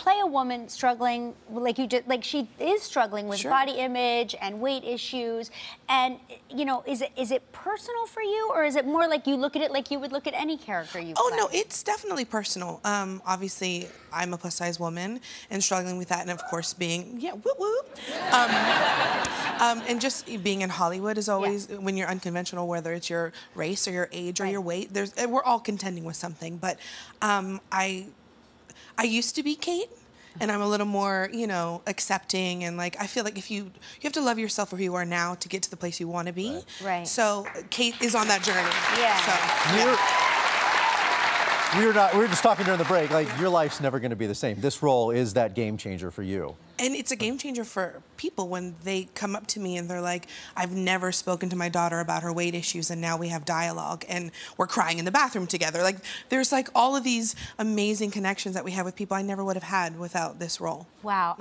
play a woman struggling, like you just like she is struggling with Sure. body image and weight issues, and you know, is it is it personal for you, or is it more like you look at it like you would look at any character you Oh play? no, it's definitely personal. Um, obviously, I'm a plus size woman and struggling with that, and of course, being yeah, whoop whoop. Um, um, and just being in Hollywood is always when you're unconventional, whether it's your race or your age or Right. your weight. There's uh, we're all contending with something, but um, I I used to be Kate. And I'm a little more, you know, accepting and like I feel like if you you have to love yourself where you are now to get to the place you want to be. Right. So Kate is on that journey. Yeah. So You're, we were not. We were just talking during the break. Like your life's never going to be the same. This role is that game changer for you. And it's a game changer for people when they come up to me and they're like, I've never spoken to my daughter about her weight issues, and now we have dialogue and we're crying in the bathroom together. Like, there's like all of these amazing connections that we have with people I never would have had without this role. Wow.